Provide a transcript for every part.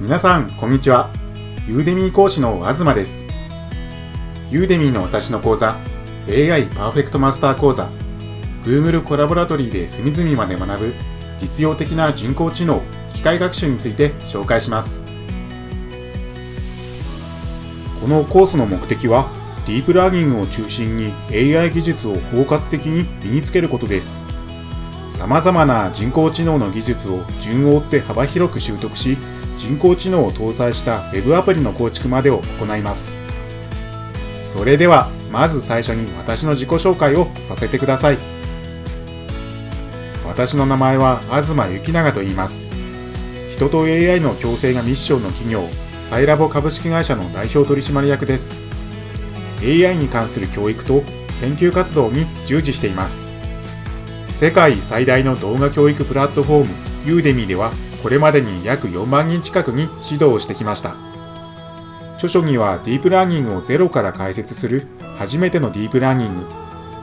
皆さん、こんにちは。 Udemy 講師の東です。 Udemy の私の講座、AI パーフェクトマスター講座、Google コラボラトリーで隅々まで学ぶ実用的な人工知能、機械学習について紹介します。このコースの目的は、ディープラーニングを中心に AI 技術を包括的に身につけることです。様々な人工知能の技術を順を追って幅広く習得し、人工知能を搭載した Web アプリの構築までを行います。それでは、まず最初に私の自己紹介をさせてください。私の名前は東幸永と言います。人と AI の共生がミッションの企業、サイラボ株式会社の代表取締役です。AI に関する教育と研究活動に従事しています。世界最大の動画教育プラットフォーム、 Udemy では、これまでに約4万人近くに指導をしてきました。著書にはディープラーニングをゼロから解説する初めてのディープラーニング、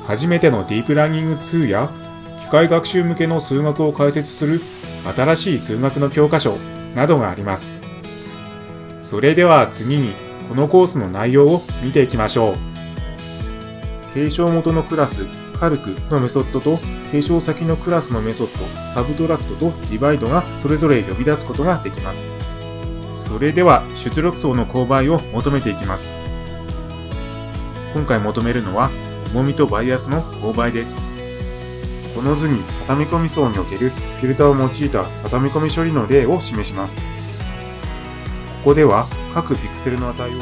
初めてのディープラーニング2や、機械学習向けの数学を解説する新しい数学の教科書などがあります。それでは次に、このコースの内容を見ていきましょう。継承元のクラス、 Calc のメソッドと継承先のクラスのメソッド、 subtract と divide がそれぞれ呼び出すことができます。それでは出力層の勾配を求めていきます。今回求めるのは、重みとバイアスの勾配です。この図に畳み込み層におけるフィルターを用いた畳み込み処理の例を示します。ここでは各ピクセルの値を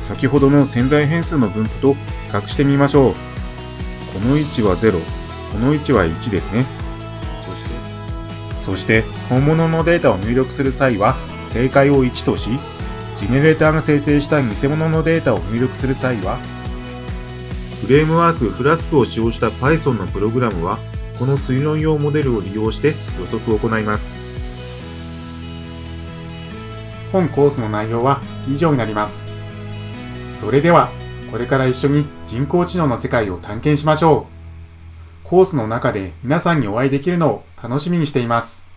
先ほどの潜在変数の分布と比較してみましょう。この位置は0、この位置は1ですね。そして、そして本物のデータを入力する際は正解を1とし、ジェネレーターが生成した偽物のデータを入力する際は、フレームワークフラスクを使用した Python のプログラムは、この推論用モデルを利用して予測を行います。本コースの内容は以上になります。それでは、これから一緒に人工知能の世界を探検しましょう。コースの中で皆さんにお会いできるのを楽しみにしています。